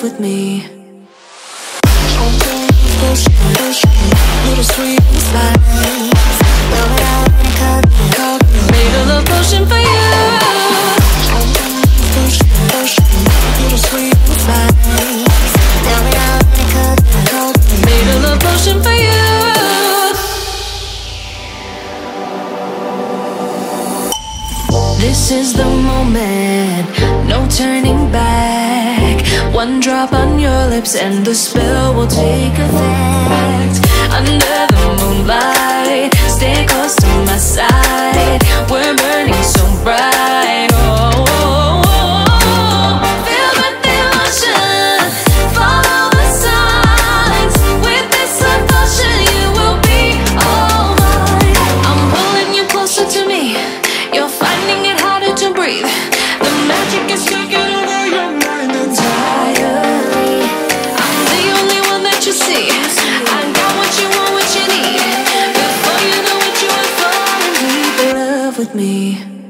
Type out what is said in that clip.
love with me. Little sweet and spice. Made a love potion for you. Little sweet and spice. Made a love potion for you. This is the moment, no turning back. One drop on your lips and the spell will take effect. Under the moonlight, with me.